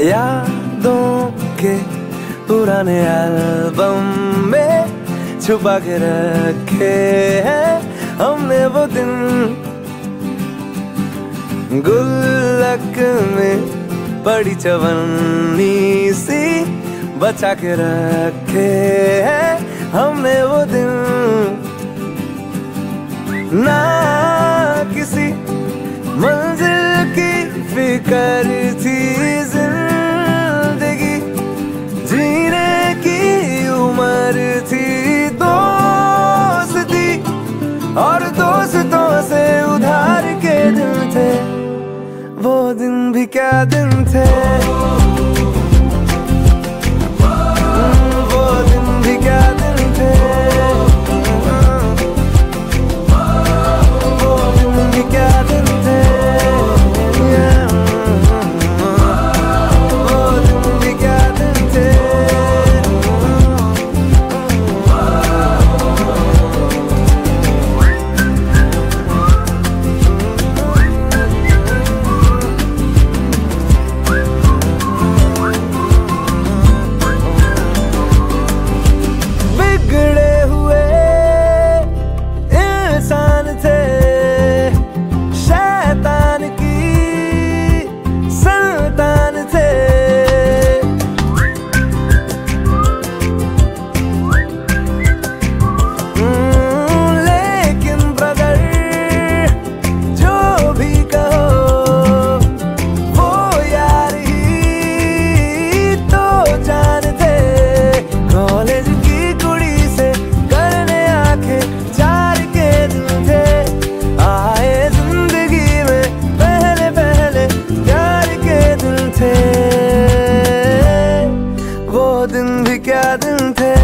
यादों के पुराने एल्बम में छुपा के रखे हैं हमने वो दिन। गुल्लक में बड़ी चवन्नी सी बचा के रखे हैं हमने वो दिन। ना किसी मंजिल की फिकर थी ज़िंदगी दोस्तों से उधार के दिन थे वो दिन भी क्या दिन थे? थे